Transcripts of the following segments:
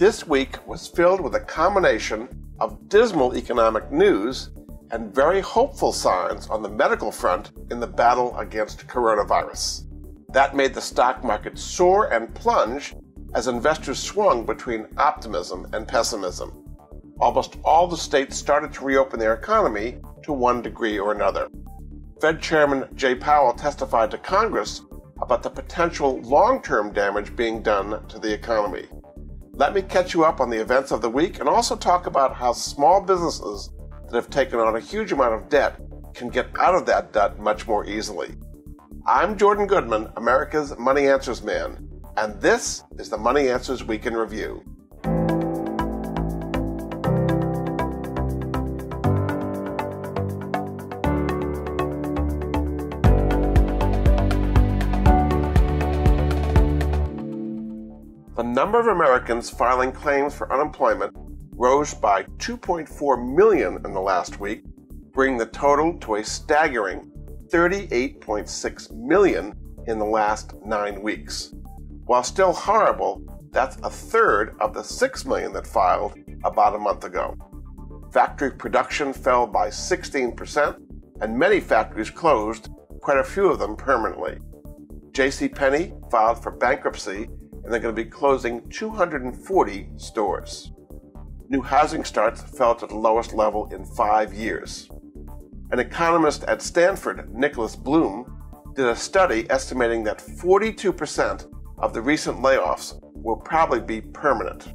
This week was filled with a combination of dismal economic news and very hopeful signs on the medical front in the battle against coronavirus. That made the stock market soar and plunge as investors swung between optimism and pessimism. Almost all the states started to reopen their economy to one degree or another. Fed Chairman Jay Powell testified to Congress about the potential long term damage being done to the economy. Let me catch you up on the events of the week and also talk about how small businesses that have taken on a huge amount of debt can get out of that debt much more easily. I'm Jordan Goodman, America's Money Answers Man, and this is the Money Answers Week in Review. Number of Americans filing claims for unemployment rose by 2.4 million in the last week, bringing the total to a staggering 38.6 million in the last nine weeks. While still horrible, that's a third of the 6 million that filed about a month ago. Factory production fell by 16%, and many factories closed, quite a few of them permanently. JCPenney filed for bankruptcy, and they're going to be closing 240 stores new housing starts fell to the lowest level in five years. An economist at Stanford, Nicholas Bloom, did a study estimating that 42% of the recent layoffs will probably be permanent.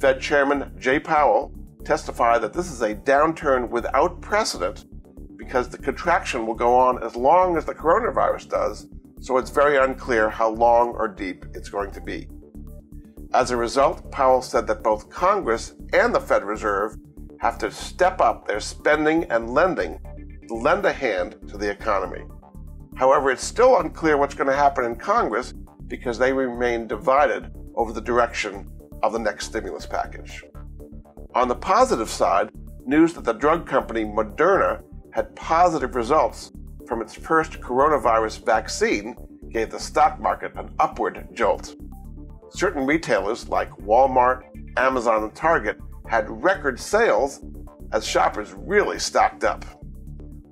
Fed Chairman Jay Powell testified that this is a downturn without precedent because the contraction will go on as long as the coronavirus does, so it's very unclear how long or deep it's going to be. As a result, Powell said that both Congress and the Fed Reserve have to step up their spending and lending to lend a hand to the economy. However, it's still unclear what's going to happen in Congress because they remain divided over the direction of the next stimulus package. On the positive side, news that the drug company Moderna had positive results from its first coronavirus vaccine gave the stock market an upward jolt. Certain retailers like Walmart, Amazon, and Target had record sales as shoppers really stocked up.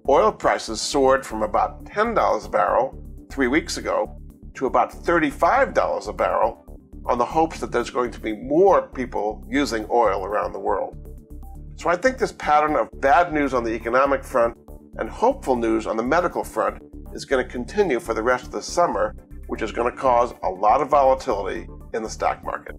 Oil prices soared from about $10 a barrel three weeks ago to about $35 a barrel on the hopes that there's going to be more people using oil around the world. So I think this pattern of bad news on the economic front and hopeful news on the medical front is going to continue for the rest of the summer, which is going to cause a lot of volatility in the stock market.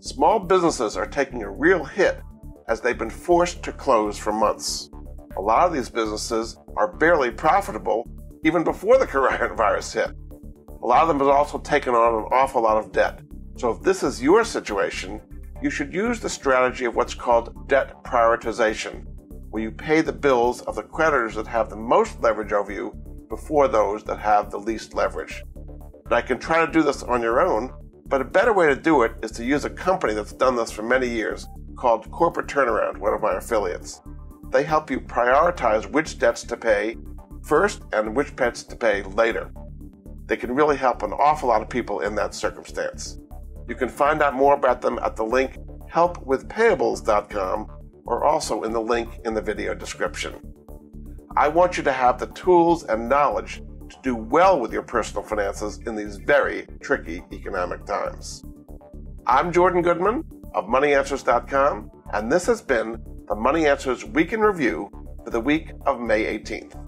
Small businesses are taking a real hit as they've been forced to close for months. A lot of these businesses are barely profitable even before the coronavirus hit. A lot of them have also taken on an awful lot of debt. So if this is your situation, you should use the strategy of what's called debt prioritization, where you pay the bills of the creditors that have the most leverage over you before those that have the least leverage. I can try to do this on your own, but a better way to do it is to use a company that's done this for many years called Corporate Turnaround, one of my affiliates. They help you prioritize which debts to pay first and which debts to pay later. They can really help an awful lot of people in that circumstance. You can find out more about them at the link helpwithpayables.com or also in the link in the video description. I want you to have the tools and knowledge to do well with your personal finances in these very tricky economic times. I'm Jordan Goodman of MoneyAnswers.com, and this has been the Money Answers Week in Review for the week of May 18th.